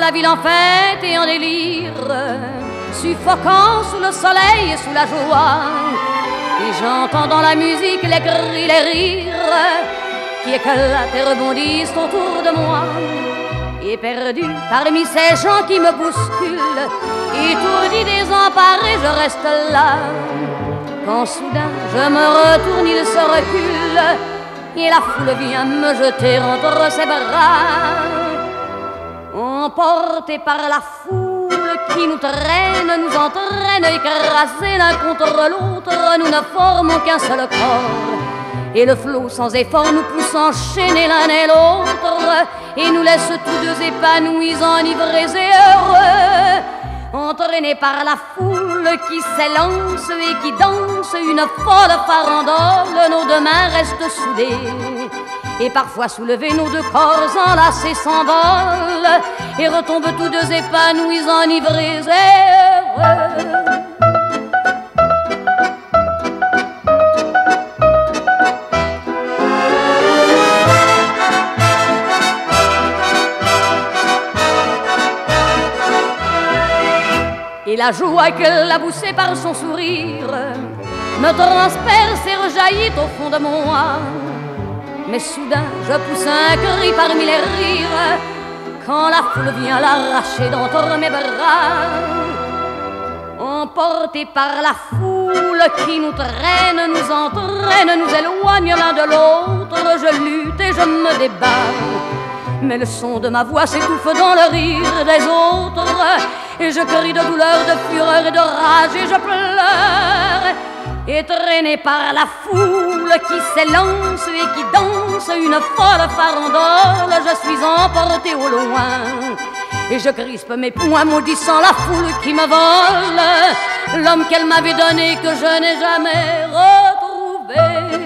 la ville en fête et en délire, suffocant sous le soleil et sous la joie. Et j'entends dans la musique les cris, les rires qui éclatent et rebondissent autour de moi. Et perdu parmi ces gens qui me bousculent, étourdi, désemparé, je reste là. Quand soudain je me retourne, il se recule et la foule vient me jeter entre ses bras. Emporté par la foule qui nous traîne, nous entraîne, écrasés l'un contre l'autre, nous ne formons qu'un seul corps. Et le flot sans effort nous pousse enchaîner l'un et l'autre, et nous laisse tous deux épanouis, enivrés et heureux. Entraînés par la foule qui s'élance et qui danse une folle farandole, nos deux mains restent soudées. Et parfois soulevés, nos deux corps enlacés s'envolent et retombent tous deux épanouis, enivrés et heureux. Et la joie qu'elle a poussée par son sourire me transperce et rejaillit au fond de moi. Mais soudain, je pousse un cri parmi les rires quand la foule vient l'arracher d'entre mes bras. Emporté par la foule qui nous traîne, nous entraîne, nous éloigne l'un de l'autre, je lutte et je me débat. Mais le son de ma voix s'étouffe dans le rire des autres et je crie de douleur, de fureur et de rage et je pleure. Et traîné par la foule qui s'élance et qui danse une folle farandole, je suis emporté au loin. Et je crispe mes poings maudissant la foule qui me vole, l'homme qu'elle m'avait donné que je n'ai jamais retrouvé.